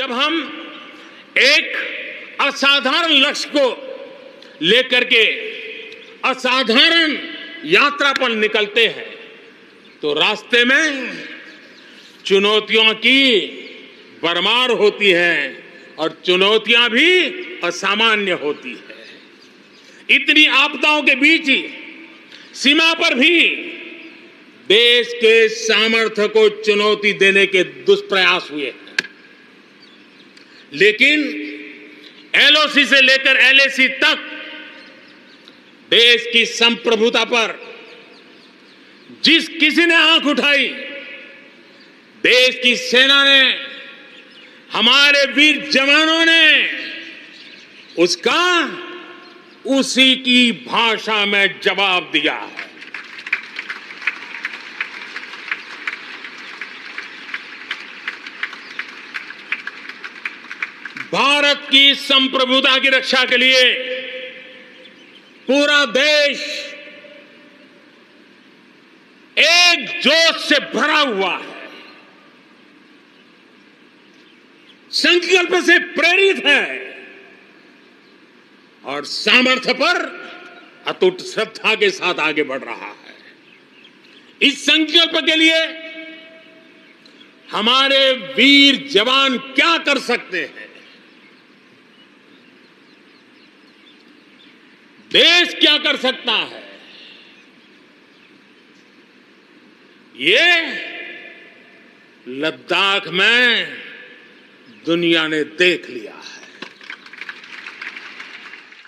जब हम एक असाधारण लक्ष्य को लेकर के असाधारण यात्रा पर निकलते हैं तो रास्ते में चुनौतियों की बरमार होती है और चुनौतियाँ भी असामान्य होती है। इतनी आपदाओं के बीच ही सीमा पर भी देश के सामर्थ्य को चुनौती देने के दुष्प्रयास हुए हैं। लेकिन एलओसी से लेकर एलएसी तक देश की संप्रभुता पर जिस किसी ने आँख उठाई, देश की सेना ने, हमारे वीर जवानों ने, उसका उसी की भाषा में जवाब दिया। है भारत की संप्रभुता की रक्षा के लिए पूरा देश एक जोश से भरा हुआ है। संकल्प से प्रेरित है। और सामर्थ्य पर अतुट श्रद्धा के साथ आगे बढ़ रहा है। इस संकल्प के लिए हमारे वीर जवान क्या कर सकते हैं? देश क्या कर सकता है? ये लद्दाख में दुनिया ने देख लिया है।